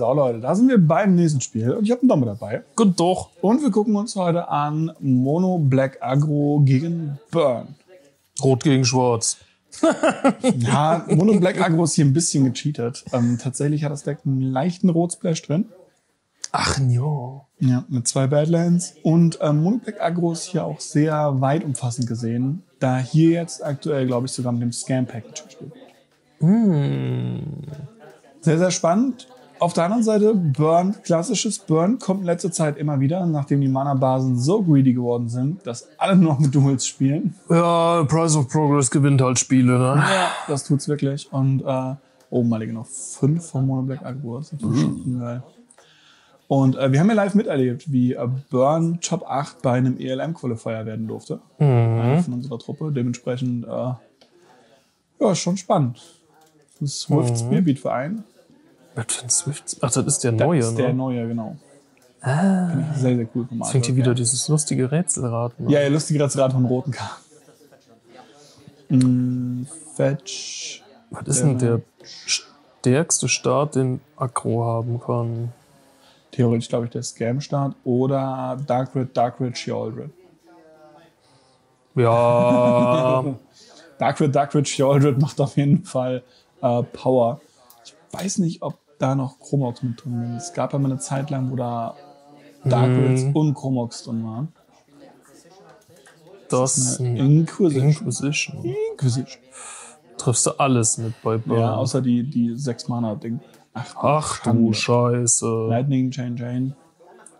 So, Leute, da sind wir beim nächsten Spiel und ich habe einen Dom dabei. Gut doch. Und wir gucken uns heute an Mono Black Agro gegen Burn. Rot gegen Schwarz. Ja, Mono Black Agro ist hier ein bisschen gecheatet. Ähm, tatsächlich hat das Deck einen leichten Rotsplash drin. Ach jo. Ja, mit zwei Badlands. Und ähm, Mono Black Agro ist hier auch sehr weit umfassend gesehen, da hier jetzt aktuell, glaube ich, sogar mit dem Scam Package gespielt wird. Sehr, sehr spannend. Auf der anderen Seite, Burn, klassisches Burn kommt in letzter Zeit immer wieder, nachdem die Mana-Basen so greedy geworden sind, dass alle nur noch mit Duels spielen. Ja, Price of Progress gewinnt halt Spiele, ne? Ja, das tut's wirklich. Und äh, oben mal liegen noch fünf von Mono Black Agro. Das ist schon geil. Und äh, wir haben ja live miterlebt, wie äh, Burn Top 8 bei einem ELM-Qualifier werden durfte. Einer von unserer Truppe. Dementsprechend, äh, ja, schon spannend. Das Swift Spearbeat-Verein. Ein Swift? Ach, das ist der Das neue, ist der ne? neue, genau. Finde ich sehr, sehr cool vom Jetzt fängt hier wieder dieses lustige Rätselraten an. Ja, ja lustige Rätselrat von roten Karten. Mm, Fetch. Was ist denn der stärkste Start, den Akro haben kann? Theoretisch, glaube ich, der Scam-Start. Oder Darkrid, Darkrid, Sheoldred. Ja, Darkrid, Darkrid, Sheoldred macht auf jeden Fall äh, Power. Weiß nicht, ob da noch Chromox mit drin sind. Es gab ja mal eine Zeit lang, wo da Darkrids und Chromox drin waren. das ist ein Inquisition. Inquisition. Inquisition. Triffst du alles mit bei Burn. Ja, außer die, die 6 Mana-Ding. Ach, Ach du. Scheiße. Lightning, Chain, Chain.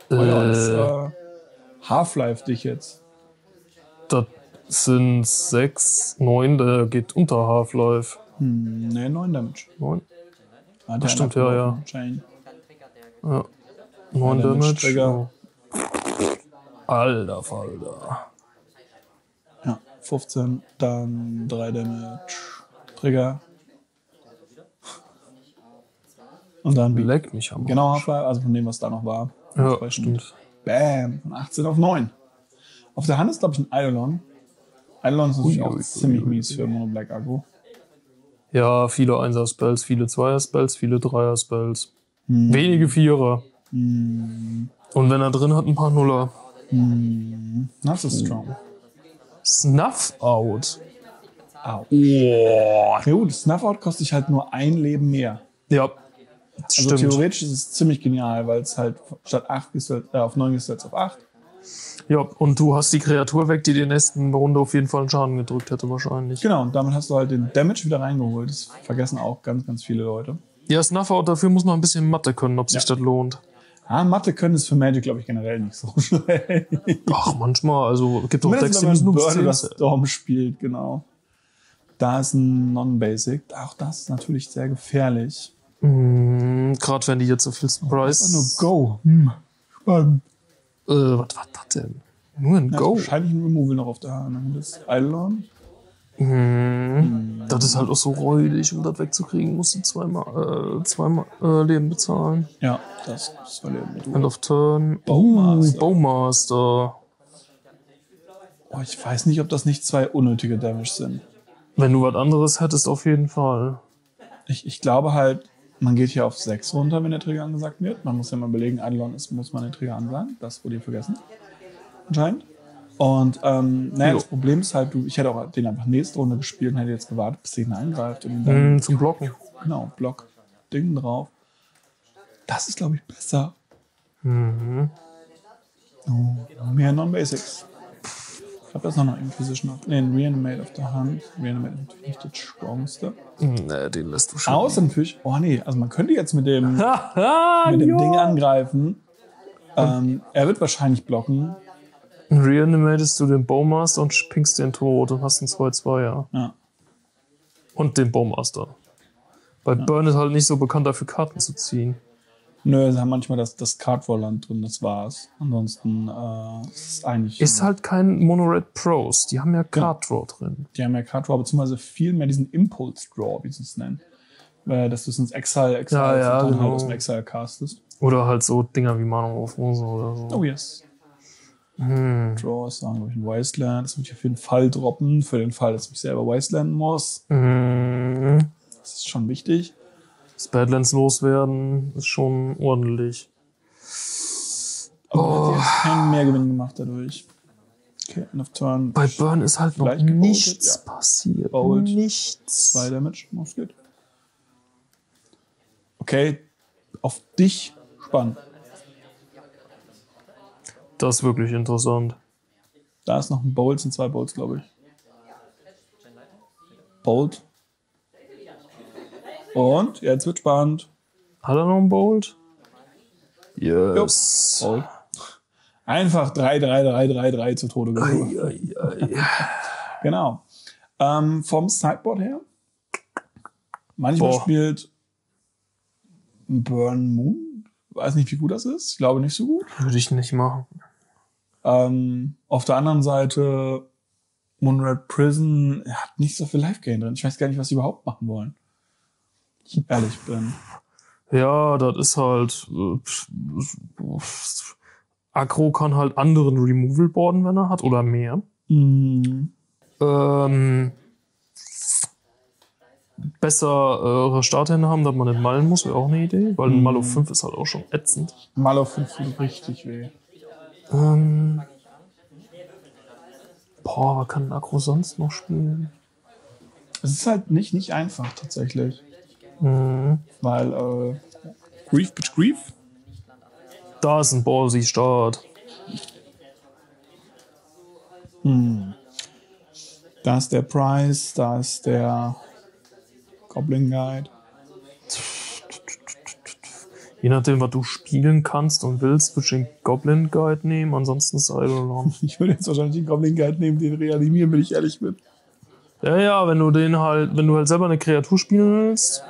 Das Äh, äh, Half-Life dich jetzt. das sind sechs, neun, der geht unter Half-Life. Hm, ne, 9 Damage. Neun? Hat der stimmt, ja, ja. Ja. Ja, Damage. Trigger. Oh. Alter Falter. Ja, 15, dann 3 Damage. Trigger. Und dann Beat. Leck mich am Genau Half-Life, also von dem, was da noch war. Ja, Entsprechend. stimmt. Bam, von 18 auf 9. Auf der Hand ist, glaube ich, ein Eidolon. Eidolon ist natürlich Ui, auch ui, ziemlich ui, mies für Mono Black Agro. Ja, viele Einser-Spells, viele Zweier-Spells, viele Dreier-Spells. Hm. Wenige Vierer. Und wenn er drin hat, ein paar Nuller. Das ist strong. Snuff Out. Au. Ja gut, Snuff-Out kostet dich halt nur ein Leben mehr. Ja, Also stimmt. theoretisch ist es ziemlich genial, weil es halt statt 8 gestellt, äh, auf 9 gestellt auf 8. Ja, und du hast die Kreatur weg, die die nächsten Runde auf jeden Fall einen Schaden gedrückt hätte, wahrscheinlich. Genau, und damit hast du halt den Damage wieder reingeholt. Das vergessen auch ganz, ganz viele Leute. Ja, Snuff Out, dafür muss man ein bisschen Mathe können, ob sich Ja. das lohnt. Ah, Mathe können ist für Magic, glaube ich, generell nicht so schlecht. Ach, manchmal, also gibt auch Decks, die müssen man nur Burn oder bis 10 Storm spielt, genau. Da ist ein Non-Basic. Auch das ist natürlich sehr gefährlich. Mhm, Gerade wenn die jetzt so viel Einfach Price. nur Go. Hm. Äh, was war das denn? Nur ein Ja, Go. ist wahrscheinlich ein Removal noch auf der Hand. Das Eidolon. Mhm. Das ist halt auch so räudig, um das wegzukriegen, musst du zweimal, äh, zweimal äh, Leben bezahlen. Ja, das soll ja End of Turn. Bowmaster. Uh, Bowmaster. Oh, ich weiß nicht, ob das nicht zwei unnötige Damage sind. Wenn du was anderes hättest, auf jeden Fall. Ich, ich glaube halt, man geht hier auf 6 runter, wenn der Trigger angesagt wird. Man muss ja mal überlegen, Eidolon ist, muss man den Trigger ansagen. Das wurde hier vergessen. Anscheinend. Und ähm, naja, Jo. das Problem ist halt, du, ich hätte auch den einfach nächste Runde gespielt und hätte jetzt gewartet, bis der ihn angreift und dann, Mhm, zum Blocken. genau, Block, Ding drauf. Das ist, glaube ich, besser. Mhm. Oh, mehr Non-Basics. Ich glaube, das ist noch eine Inquisition auf. Nee, ein Reanimate auf der Hand. Reanimate ist natürlich nicht das Strongste. Nee, den lässt du schon. Außer natürlich, oh nee, also man könnte jetzt mit dem, mit dem. Ding angreifen. Ähm, er wird wahrscheinlich blocken. Reanimatest du den Bowmaster und pinkst den tot und hast einen 2-2er. Ja. Und den Bowmaster. Bei Burn ist halt nicht so bekannt dafür, Karten zu ziehen. Nö, sie haben manchmal das, das Cardwall-Land drin, das war's. Ansonsten äh, ist es eigentlich. Ist halt kein Mono-Red Pros. Die haben ja Card Draw drin. Die haben ja Cardwall, beziehungsweise viel mehr diesen Impulse-Draw, wie sie es nennen. Äh, dass du es ins Exile, Exile Ja, ja, genau. halt aus dem Exile castest. Oder halt so Dinger wie Mano of Mose oder so. Oh yes. Hm. Draw ist dann, glaube ich, ein Wasteland. Das würde ich auf jeden Fall droppen, für den Fall, dass ich mich selber Wastelanden muss. Mhm. Das ist schon wichtig. Das Badlands loswerden ist schon ordentlich. Aber oh. hat jetzt keinen Mehrgewinn gemacht dadurch. Okay, end of turn. Bei Burn ist halt noch nichts ja. passiert. Bolt. Nichts. Zwei Damage, was geht. Okay, auf dich spannend. Das ist wirklich interessant. Da ist noch ein Bolt, sind zwei Bolts, glaube ich. Bolt. Und jetzt wird spannend. Hat er noch einen Bolt? Yes. Bolt. Einfach 3, 3, 3, 3, 3 zu Tode ei. Genau. Ähm, vom Sideboard her. Manchmal Boah. spielt Burn Moon. Weiß nicht, wie gut das ist. Ich glaube nicht so gut. Würde ich nicht machen. Ähm, auf der anderen Seite Moonred Prison er hat nicht so viel Live-Gain drin. Ich weiß gar nicht, was sie überhaupt machen wollen. Ich ehrlich bin. Ja, das ist halt. Äh, Agro kann halt anderen Removal boarden, wenn er hat, oder mehr. Mhm. Ähm, besser äh, Starthände haben, dass man nicht malen muss, wäre auch eine Idee, weil ein Mal auf 5 ist halt auch schon ätzend. Mal auf 5 tut richtig weh. Ähm, boah, was kann ein Agro sonst noch spielen? Es ist halt nicht, nicht einfach tatsächlich. Mhm. Weil, äh, Grief, Bitch Grief. Da ist ein ballsy Start. Da ist der Price, da ist der Goblin Guide. Je nachdem, was du spielen kannst und willst, würde ich den Goblin Guide nehmen, ansonsten ist Eidolon. Ich würde jetzt wahrscheinlich den Goblin Guide nehmen, den reanimieren, wenn ich ehrlich bin. Ja, ja, wenn du den halt, wenn du halt selber eine Kreatur spielen willst.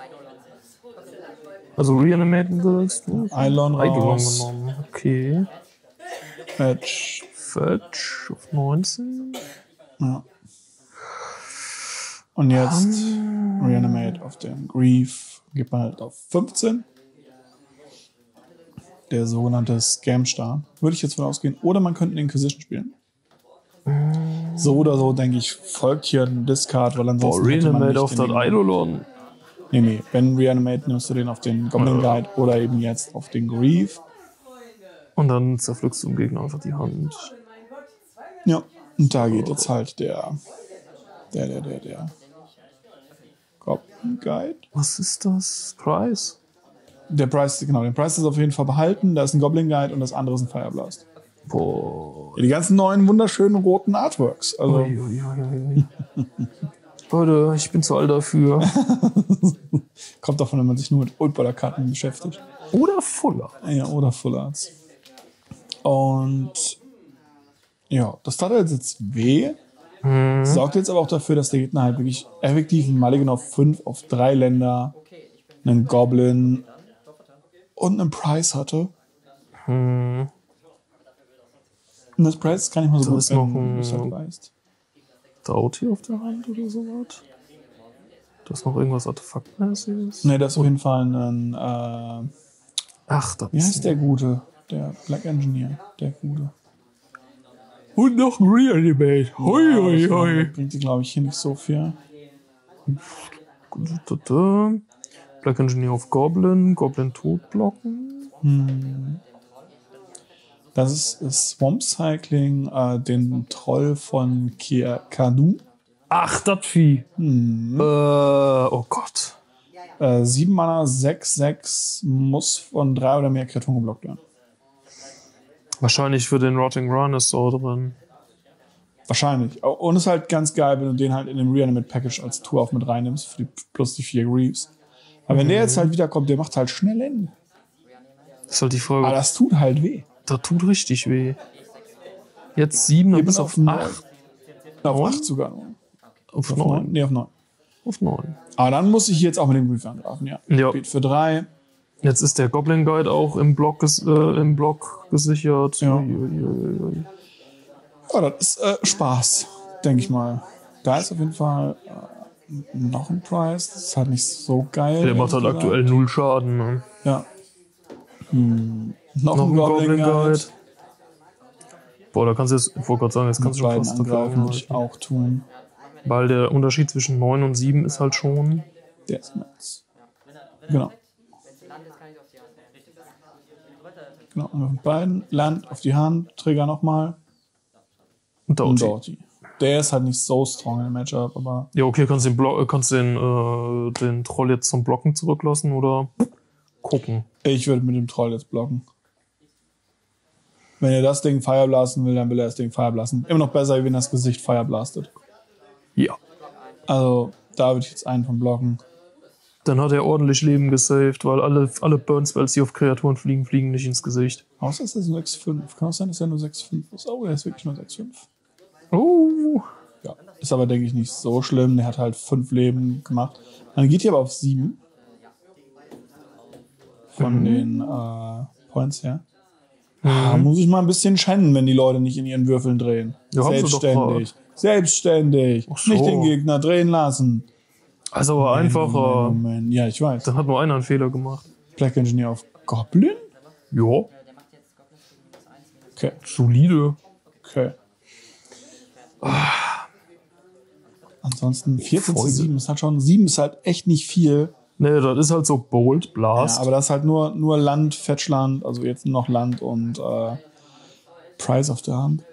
Also ne? Eidolon Eidolon raus. genommen. Okay. Fetch. Fetch auf 19. Ja. Und jetzt Reanimate auf den Grief. Geht man halt auf 15. Der sogenannte Scam-Star. Würde ich jetzt von ausgehen. Oder man könnte eine Inquisition spielen. So oder so, denke ich, folgt hier ein Discard, weil Boah, ansonsten. man reanimate auf das Eidolon. Nee, nee. Wenn Reanimate nimmst du den auf den Goblin Guide oder eben jetzt auf den Grief. Und dann zerpflückst du dem Gegner einfach die Hand. Ja. Und da geht jetzt halt der. Der, der, der, der. Goblin Guide. Was ist das? Price? Der Price, genau, den Price ist auf jeden Fall behalten. Da ist ein Goblin Guide und das andere ist ein Fireblast. Boah. Ja, die ganzen neuen wunderschönen roten Artworks. Also, Ui, ui, ui. Leute, ich bin zu alt dafür. kommt davon, wenn man sich nur mit Oldballer-Karten beschäftigt. Oder Fuller. Ja, oder Full Arts. Und ja, das tat halt jetzt weh. Sorgt jetzt aber auch dafür, dass der Gegner halt wirklich effektiv einen Mulligan auf 5, auf drei Länder, einen Goblin und einen Price hatte. Und das Price gar nicht mal so Da gut, wenn du es halt weißt. Dauti auf der Hand oder sowas? Da ist noch irgendwas Artefaktmäßiges? Ne, das ist auf jeden Fall ein, äh, Ach, das wie ist heißt der Gute? Der Black Engineer, der Gute. Und noch ein Reanimate. Hoi, hoi, das hoi. Bringt die, glaube ich, hier nicht so viel. Black Engineer auf Goblin. Goblin tot blocken. Das ist, Swamp Cycling, äh, den Troll von Kadu. Ach, das Vieh. Mhm. Äh, oh Gott. Äh, 7 Mana, 6, 6, muss von drei oder mehr Kreaturen geblockt werden. Wahrscheinlich für den Rotting Run ist so drin. Wahrscheinlich. Und ist halt ganz geil, wenn du den halt in dem Reanimate Package als Tour auf mit reinnimmst, für die, plus die vier Greaves. Aber wenn der jetzt halt wiederkommt, der macht halt schnell Ende. Ist halt die Frage. Aber das tut halt weh. Das tut richtig weh. Jetzt 7, dann bis auf auf neun. 8. Auf Neun? 8 sogar. Auf Auf 9? 9. Nee, auf 9. Auf 9. Aber dann muss ich jetzt auch mit dem Brief angreifen, ja. Ja. Für 3. Jetzt ist der Goblin Guide auch im Block, äh, im Block gesichert. Ja. Ui, ui, ui, ui. Ja, das ist äh, Spaß, denke ich mal. Da ist auf jeden Fall äh, noch ein Price. Das ist halt nicht so geil. Der macht halt aktuell null Schaden. Ne? Ja. Hm. Noch, noch ein Goblin, Goblin Guide. Guide. Boah, da kannst du jetzt, ich wollte gerade sagen, jetzt kannst du schon fast Angreifen würde ich auch tun. Weil der Unterschied zwischen 9 und 7 ist halt schon. Der ist Metz. Genau. Genau, und beiden Land auf die Hand, Trigger nochmal. Und Doughty. Und Doughty. Der ist halt nicht so strong im Matchup, aber. Ja, okay, kannst den, äh, den, äh, den Troll jetzt zum Blocken zurücklassen oder gucken? Ich würde mit dem Troll jetzt blocken. Wenn er das Ding fireblasten will, dann will er das Ding fireblasten. Immer noch besser, wenn das Gesicht fireblastet. Ja. Also, da würde ich jetzt einen von blocken. Dann hat er ordentlich Leben gesaved, weil alle, alle Burn-Spells, die auf Kreaturen fliegen, fliegen nicht ins Gesicht. Außer ist das nur 6,5. Kann auch sein, dass er nur 6,5 ist. Oh, er ist wirklich nur 6,5. Oh. Ja. Ist aber, denke ich, nicht so schlimm. Der hat halt 5 Leben gemacht. Dann geht hier aber auf 7. Von den äh, Points her. Ah, muss ich mal ein bisschen schennen, wenn die Leute nicht in ihren Würfeln drehen. Ja, Selbstständig. Selbstständig. so. Nicht den Gegner drehen lassen. Also aber einfacher. Moment. Ja, ich weiß. Dann hat nur einer einen Fehler gemacht. Black Engineer auf Goblin? Ja, Okay. solide. Okay. Ansonsten 14 zu Folge. 7 ist halt schon, 7 ist halt echt nicht viel. Nee, das ist halt so Bold, Blast. Ja, aber das ist halt nur, nur Land, Fetchland, also jetzt noch Land und äh, Price auf der Hand.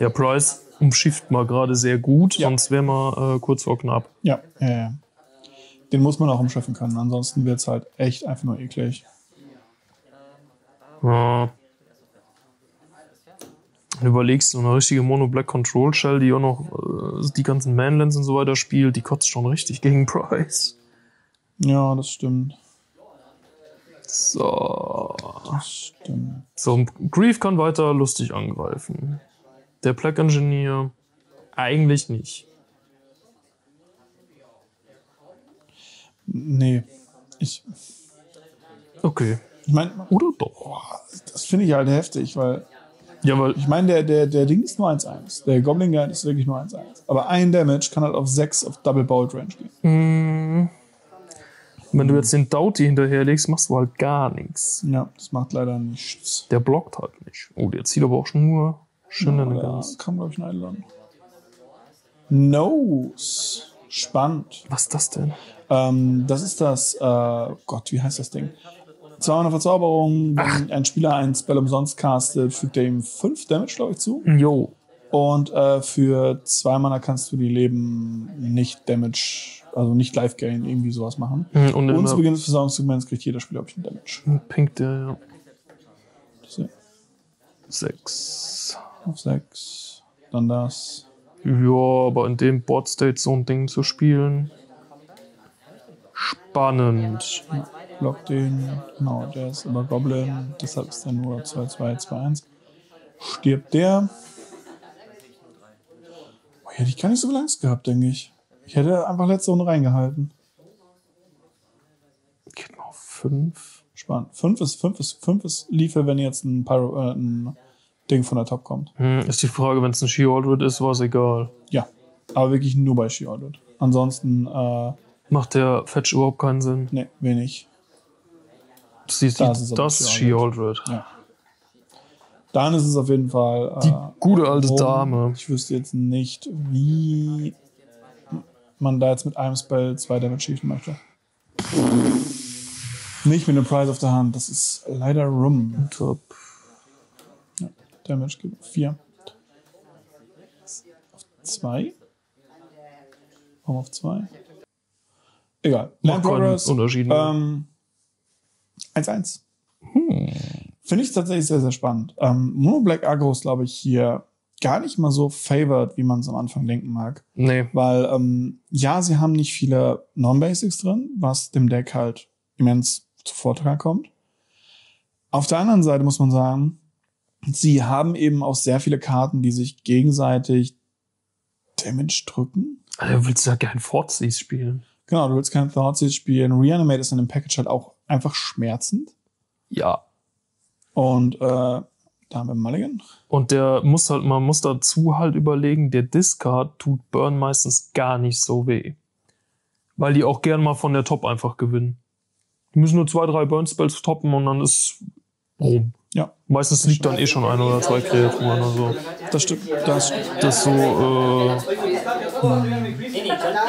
ja, Price umschifft mal gerade sehr gut, Ja. sonst wäre mal äh, kurz vor knapp. Ja, ja, ja. Den muss man auch umschiffen können, ansonsten wird es halt echt einfach nur eklig. Ja. Du überlegst, so eine richtige Mono-Black Control Shell, die auch noch äh, die ganzen Manlands und so weiter spielt, die kotzt schon richtig gegen Price. Ja, das stimmt. So. Stimmt. So, Grief kann weiter lustig angreifen. Der Black Engineer eigentlich nicht. Nee. Ich, Okay. ich meine, Oder doch? das finde ich halt heftig, weil Ja, weil ich meine, der, der, der Ding ist nur 1-1. Der Goblin Guide ist wirklich nur 1-1. Aber ein Damage kann halt auf 6 auf Double Bolt Range gehen. wenn du jetzt den Doughty hinterherlegst, machst du halt gar nichts. Ja, das macht leider nichts. Der blockt halt nicht. Oh, der zieht aber auch schon nur Shenanigans. Da kam, glaube ich, ein Eidolon. Nose. Spannend. Was ist das denn? Ähm, das ist das, äh, Gott, wie heißt das Ding? Zwar eine Verzauberung, wenn ein Spieler ein Spell umsonst castet, fügt er ihm 5 Damage, glaube ich, zu. Jo. Und äh, für zwei Mana kannst du die Leben nicht Damage, also nicht Life Gain, irgendwie sowas machen. Und in Und zu Beginn des Versorgungssegments kriegt jeder Spieler, glaube ich, einen Damage. Pink der ja. Sechs. auf 6. Dann das. Ja, aber in dem Board State so ein Ding zu spielen. Spannend. Block den. Genau, der ist über Goblin. Deshalb ist er nur 2-2-2-1. Stirbt der. Oh, hätte ich gar nicht so viel Angst gehabt, denke ich. Ich hätte einfach letzte Runde reingehalten. Auf fünf. Spannend. 5 ist, 5 ist, 5 ist Liefe, wenn jetzt ein, Pyro, äh, ein Ding von der Top kommt. Hm, ist die Frage, wenn es ein She-Aldred ist, war es egal. Ja. Aber wirklich nur bei She-Audit. Ansonsten, äh, Macht der Fetch überhaupt keinen Sinn. ne, wenig. Das ist, Das die, ist aber das ist She-Aldred. She-Aldred. Ja. Dann ist es auf jeden Fall. Äh, Die gute alte warum- Dame. Ich wüsste jetzt nicht, wie man da jetzt mit einem Spell zwei Damage schießen möchte. Nicht mit einem Prize auf der Hand. Das ist leider rum. Top. Damage gibt vier. Auf zwei? Warum auf zwei? Egal. Macht keinen. Unterschied mehr. Ähm, 1-1. Finde ich tatsächlich sehr, sehr spannend. Ähm, Mono Black Agro ist, glaube ich, hier gar nicht mal so favored, wie man es am Anfang denken mag. Nee. Weil, ähm, ja, sie haben nicht viele Non-Basics drin, was dem Deck halt immens zu Vorteil kommt. Auf der anderen Seite muss man sagen, sie haben eben auch sehr viele Karten, die sich gegenseitig Damage drücken. Also, willst du ja gern Fortseas spielen? Genau, du willst keine Thoughtseize spielen. Reanimate ist in dem Package halt auch einfach schmerzend. Ja. Und äh, da haben wir Mulligan. Und der muss halt, man muss dazu halt überlegen, der Discard tut Burn meistens gar nicht so weh. Weil die auch gern mal von der Top einfach gewinnen. Die müssen nur zwei, drei Burn-Spells toppen und dann ist rum. Ja, Meistens liegt dann eh schon ein oder zwei Kreaturen. Das stimmt. Das stimmt. das ist so, äh,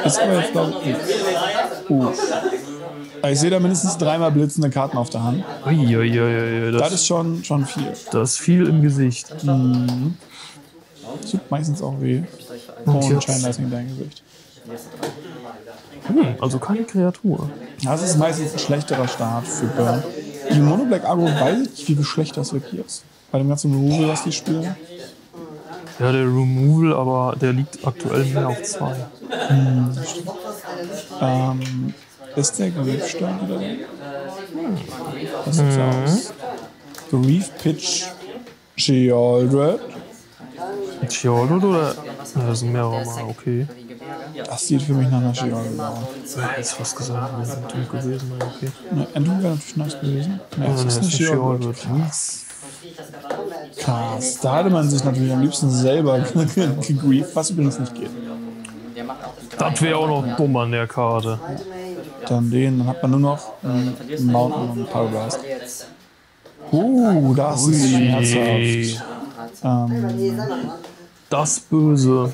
Ist aber jetzt, glaub ich, uh. Ich sehe da mindestens dreimal blitzende Karten auf der Hand. Uiuiui, Das das, ist schon, schon viel. das ist viel im Gesicht. Tut meistens auch weh. Und jetzt- scheinbar ist in dein Gesicht. Hm, also keine Kreatur. Das ist meistens ein schlechterer Start für Burn. Die Mono Black Agro weiß ich nicht, wie viel schlechter das wirklich ist. Bei dem ganzen Removal, was die spielen. Ja, der Removal, aber der liegt aktuell mehr auf zwei. Ähm, ist der Griefstand wieder da? Was sieht's aus? Grief Pitch Geoldred. Geolod oder? Ja, das sind mehrere Mal, okay. Das sieht für mich nach einer Geoldred aus. Ja, jetzt fast gesagt, das ist ein gewesen, ja, okay. Ne, Entum wäre natürlich nice gewesen. Ne, Ja, nee, ist eine Geoldred. Krass. Krass. Da hatte man sich natürlich am liebsten selber gegrieft, was übrigens nicht geht. Das wäre auch noch dumm an der Karte. Dann den, dann hat man nur noch einen Mountain und einen Pyroblast. Uh, das ist schmerzhaft. Ähm, Das Böse.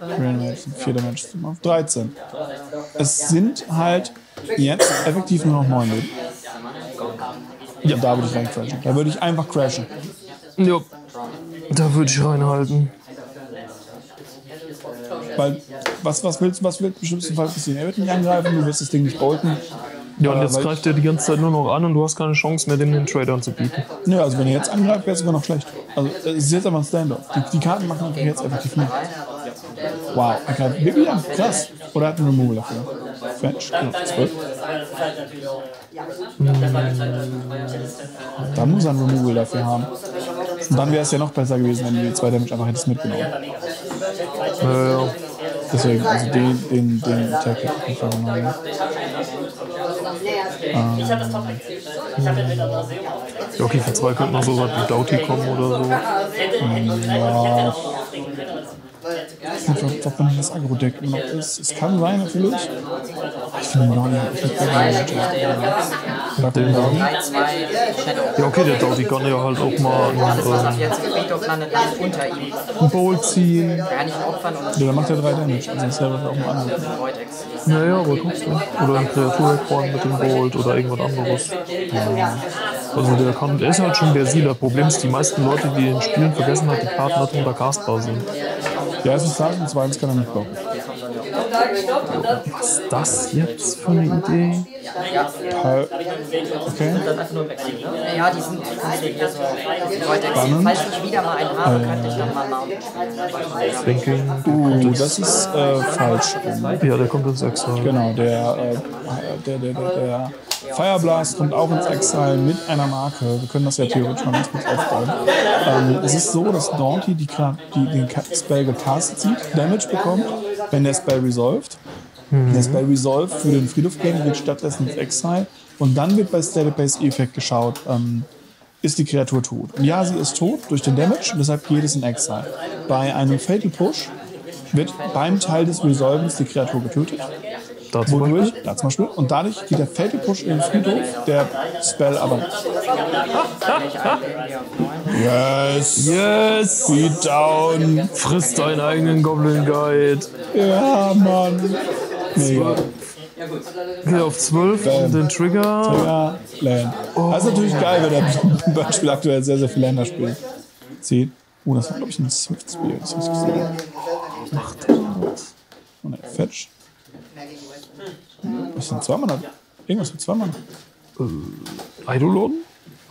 Reanimate, 4 Damage auf 13. Es sind halt jetzt effektiv nur noch 9 Leben. Ja, da würde ich rein crashen. Da würde ich einfach crashen. Ja. Da würde ich reinhalten. Weil, was, was willst was wird im schlimmsten Fall passieren? Er wird nicht angreifen, du wirst das Ding nicht bolten. Ja, und Äh, jetzt greift er die ganze Zeit nur noch an und du hast keine Chance mehr, dem den Trade anzubieten. Nö, also wenn er jetzt angreift, wäre es sogar noch schlecht. Also es ist jetzt aber ein Standoff. Die, die Karten machen einfach jetzt effektiv nichts. Wow, er greift wirklich an. Krass. Oder er hat einen Removal dafür. Fetch. Ja, 12. Da muss er einen Removal dafür haben. Und dann wäre es ja noch besser gewesen, wenn du die zwei Damage einfach hättest mitgenommen. Ja, ja. Deswegen, also den, den, den Attack hätte ich einfach genommen. Ja, okay, für zwei könnte noch so was wie Doughty kommen oder so. Ja. Ich weiß nicht, ob man das Agro-Deck noch ist. Es kann sein, natürlich. Ich finde den Donny ich finde den Donny. 3, 2, Shadow. Ja, okay, der Doughty kann ja halt auch mal einen, ähm, jetzt Gebiet auf landet, landet unter ihm. einen Bowl ziehen. Nicht Ja, dann macht er 3 Damage. Also ist er auch mal. Voidex. Naja, aber trotzdem. Oder ein Kreaturkorn mit dem Bolt oder irgendwas anderes. Also der kann, der ist halt schon versierter. Problem ist, die meisten Leute, die in Spielen vergessen hat, die Karten halt unter castbar sind. Ja, es ist Start und zweitens kann er nicht blocken. Was ist das jetzt für eine Idee? Teil- Okay. Ja, die sind. Falls ich wieder mal einen habe, könnte ich dann mal. Thinking. Uh, das ist äh, falsch. Ja, der kommt ins Exile. Genau, der, äh, der, der, der, der Fireblast kommt auch ins Exile mit einer Marke. Wir können das ja theoretisch mal ganz kurz aufbauen. Ähm, es ist so, dass Daunty die, die, den Spell gecastet sieht, Damage bekommt, wenn der Spell resolved. Der Spell Resolve für den Friedhof gehen geht stattdessen ins Exile. Und dann wird bei Static Base Effect geschaut, ähm, ist die Kreatur tot. Und ja, sie ist tot durch den Damage deshalb geht es in Exile. Bei einem Fatal Push wird beim Teil des Resolvens die Kreatur getötet. Da zum Beispiel. Wodurch, da zum Beispiel, und dadurch geht der Fatal Push in den Friedhof, der Spell aber nicht. Yes! Yes! Beat down! Friss deinen eigenen Goblin Guide. Ja, Mann! Mega. Geh auf 12 und den Trigger. Ja, Land. Das ist natürlich geil, wenn der Beispiel aktuell sehr, sehr viele Länder spielt. Zehn. Oh, das war, glaube ich, ein Swift-Spiel. Das hab ich gesehen. Macht der Und ein Fetch. Was sind zwei Mann? Irgendwas mit zwei Mann. Eidolon?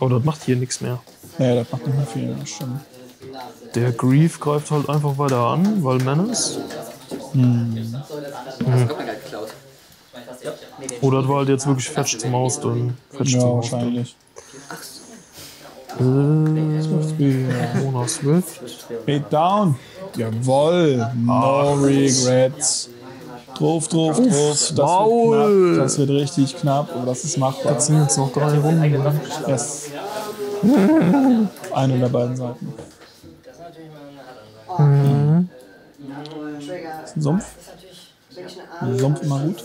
Aber das macht hier nichts mehr. Naja, das macht nicht mehr viel. Das stimmt. Der Grief greift halt einfach weiter an, weil Menace. Oder das war halt jetzt wirklich Fetch zum Maus dann. Fetch Ja, zum Maus wahrscheinlich. Mona Swift. Beat down. Jawoll. No regrets. Drauf, drauf, drauf. Das wird Maul. knapp. Das wird richtig knapp, aber das ist machbar. Das sind jetzt noch drei Runden. Yes. Eine der beiden Seiten. Ist ein Sumpf? Ein Sumpf immer gut.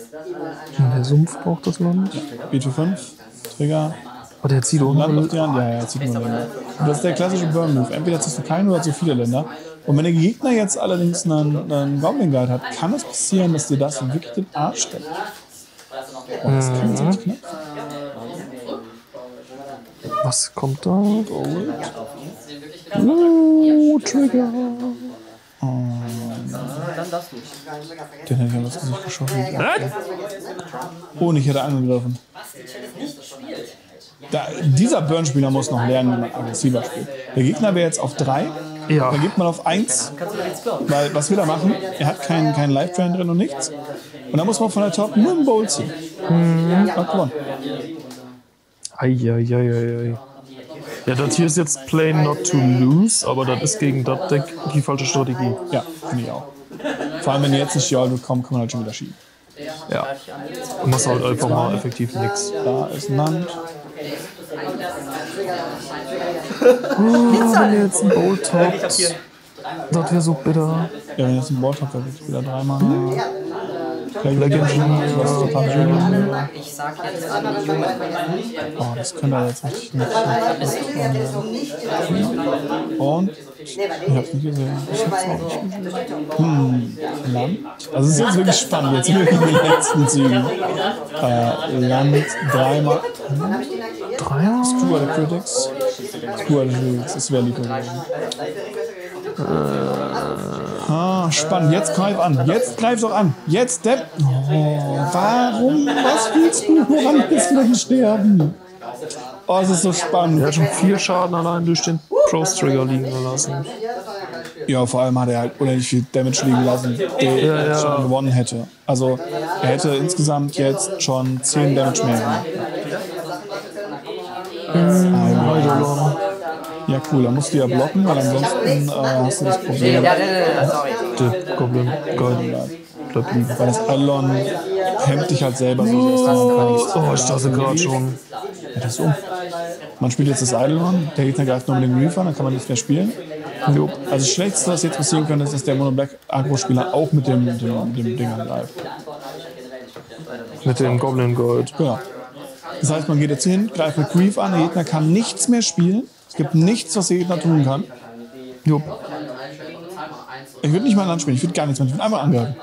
Der Sumpf braucht das Land. Beat für 5. Trigger. Oh, der zieht auch Land auf noch. die Hand. Ja, ja, zieht nur Länder. Und das ist der klassische Burn-Move. Entweder ziehst du keine oder zu viele Länder. Und wenn der Gegner jetzt allerdings einen, einen Goblin Guide hat, kann es passieren, dass dir das wirklich den Arsch steckt. Oh, das kann jetzt echt knapp. Was kommt da? Oh, uh, Trigger. Dann darfst du. Den hätte ich ja was Gesicht geschossen. Oh, und ich hätte angegriffen. Da, dieser Burn-Spieler muss noch lernen, wie man aggressiver spielt. Der Gegner wäre jetzt auf 3. Ja. Dann geht man auf 1. Kannst du mir jetzt klauen? Weil, was will er machen? Er hat keinen keinen Life-Drain drin und nichts. Und dann muss man von der Top nur einen Bowl ziehen. Hat gewonnen. Eieieiei. Ja, das hier ist jetzt Play Not to Lose, aber das ist gegen das Deck die falsche Strategie. Ja, finde ich auch. Vor allem, wenn ihr jetzt nicht die All bekommt, kann man halt schon wieder schieben. Ja. Du machst halt einfach mal effektiv nix. Da ist ein Land. Oh, wenn ihr jetzt ein Bowl toppt, das wäre so bitter. Ja, wenn jetzt ein Board habt, dann wird wieder dreimal. Schön. Ich sag jetzt an die Jungen. Oh, das könnte er jetzt richtig nicht. Und ich hab's nicht gesehen. Ich hab's auch nicht gesehen. Hm, Land. Also es ist jetzt wirklich spannend. Jetzt sind wir in den letzten Zügen. Äh, Land dreimal. Dreier? Skewer the Critics. Skewer the Critics. Das wäre Lico gewesen. Ah, spannend. Jetzt greif an. Jetzt greif doch an. Jetzt, Depp. Oh, warum? Was willst du? Woran willst du denn sterben? Oh, es ist so Er spannend. hat schon vier Schaden allein durch den Pros Trigger liegen gelassen. Ja, vor allem hat er halt unendlich viel Damage liegen lassen, der Ja, ja. schon gewonnen hätte. Also, er hätte insgesamt jetzt schon 10 Damage mehr gemacht. Eidolon. Ja, cool. Dann musst du ja blocken, weil ansonsten äh, hast du das Problem. Ja, ja, ja, sorry. Der Goblin. Geil. Bleibt liegen. Weil das Eidolon hemmt dich halt selber so nichts- Oh, ich dachte gerade schon. Ja, das ist um. Man spielt jetzt das Eidolon, der Gegner greift nur mit dem Reaver, dann kann man nicht mehr spielen. Jo. Also das Schlechteste, was jetzt passieren könnte, ist, dass der Mono Black Agro-Spieler auch mit dem, dem, dem Ding angreift. Mit dem Goblin Gold. Genau. Das heißt, man geht jetzt hin, greift mit Grief an, der Gegner kann nichts mehr spielen. Es gibt nichts, was der Gegner tun kann. Jo. Ich würde nicht mal ein Land spielen, ich würde gar nichts machen, ich würde einfach angreifen.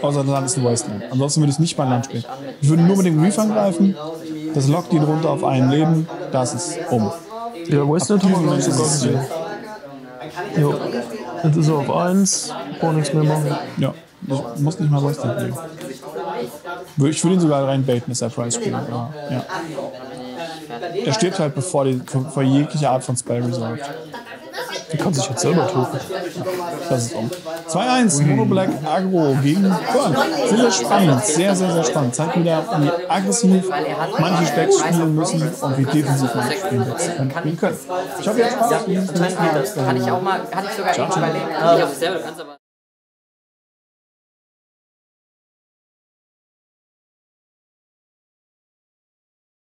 Außer das Land ist ein Wasteland. Ansonsten würde ich nicht mal ein Land spielen. Ich würde nur mit dem Grief angreifen, das lockt ihn runter auf ein Leben, das ist um. Ja, Wasteland haben wir gesehen. Jo. Jetzt ist er auf 1, braucht nichts mehr machen. Ja, ich muss nicht mal Wasteland nehmen. Ich würde ihn sogar reinbaiten, ist er Price spielen. aber, Ja. Er stirbt halt bevor, die, bevor jegliche Art von Spell resolved. Der kann sich jetzt selber töten. Das ist um. 2-1, Mono Black Agro gegen Burn. Sehr, sehr spannend. Sehr, sehr, sehr spannend. Zeigt wieder, wie aggressiv manche Stacks spielen müssen und wie defensiv manche spielen spielen können. Ich hoffe, ihr habt Spaß. Kann ich auch mal, hatte ich sogar eben überlegt.